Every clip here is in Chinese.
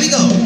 we go.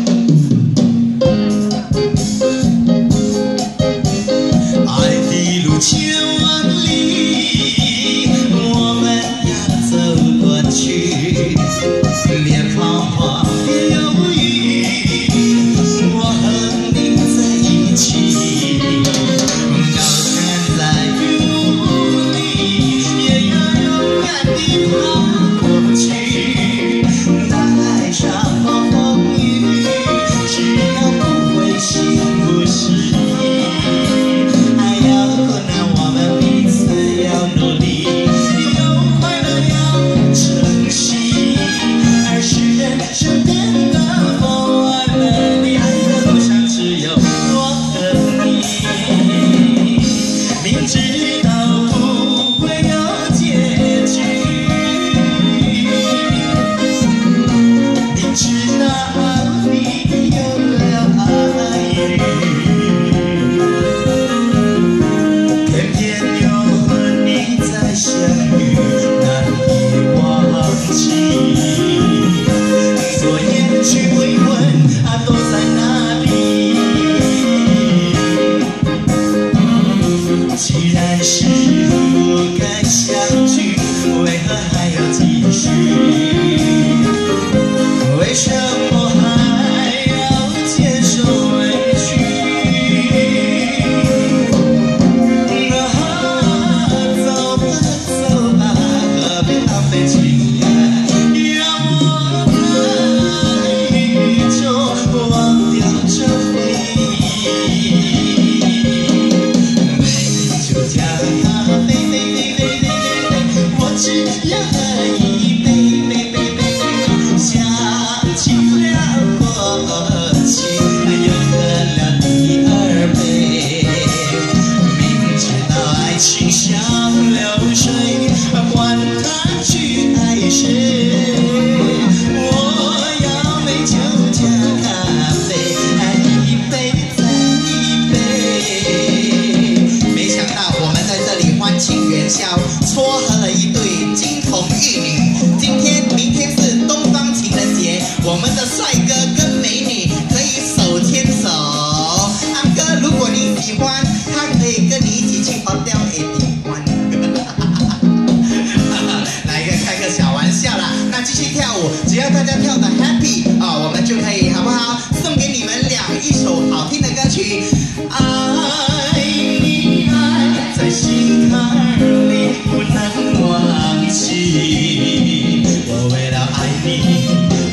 大家跳的 happy 啊，我们就可以好不好？送给你们俩一首好听的歌曲。爱你爱在心坎里不能忘记。我为了爱你，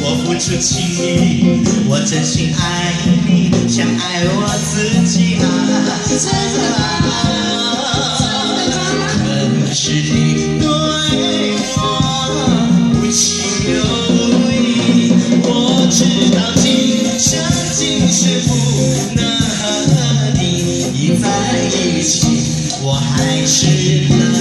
我付出情意，我真心爱。一起，我还是冷。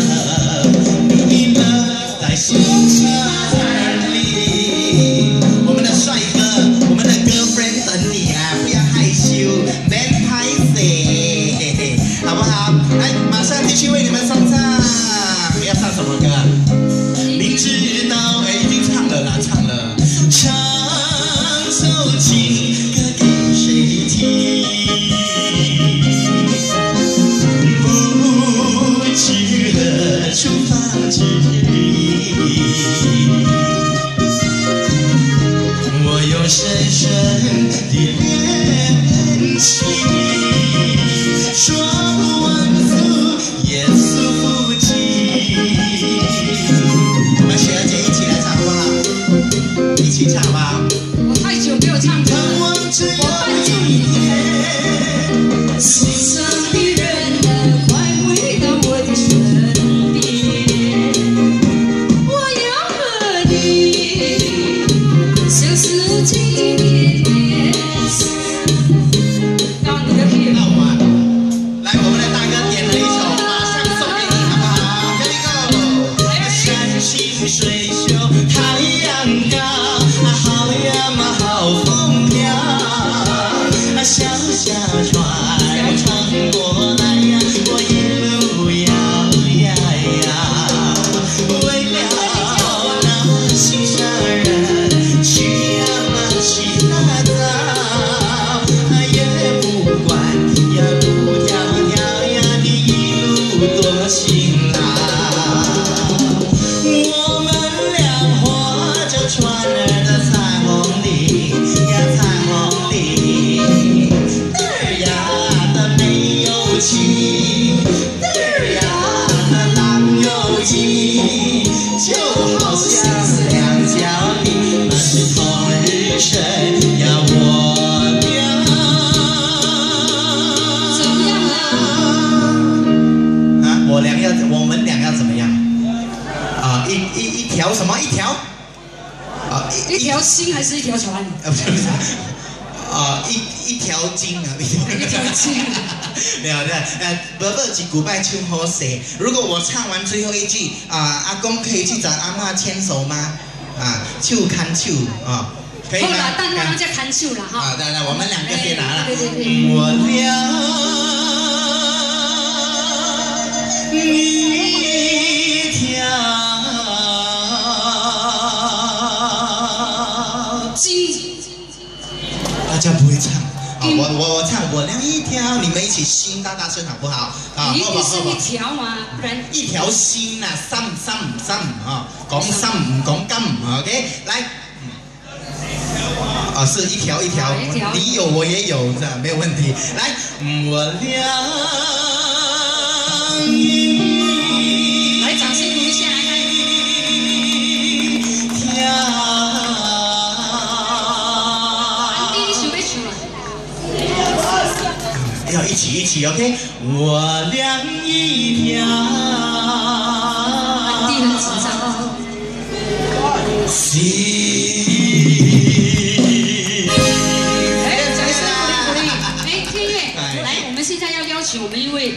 我们雪姐一起来唱好不好？一起唱好不好？我太久没有唱歌一天，心上的人快回到我的身边，我要和你。She 亲，呀，那有情，就好像两的，那是日呀，我俩啊？我俩要我们俩要怎么样啊？一一一条什么一条？啊，一条心还是一条什不是。一条筋啊，一条筋啊，没有的。呃，不过只古拜唱好谁？如果我唱完最后一句，啊，阿公可以去找阿妈牵手吗？啊，牵手牵手啊，可以吗？好了，但不能叫牵了哈。啊，来来，我们两个别拿了。我俩一条筋。家不会唱，我我我唱，我俩一条，你们一起心大大声好不好？啊，好不好？一条嘛，不然一条心呐，三三三啊，讲三讲干，OK，来，啊，是一条一条，你有我也有，这没有问题，来，我俩。一起 OK，我俩一条心。哎，哎，天来，我们现在要邀请我们一位。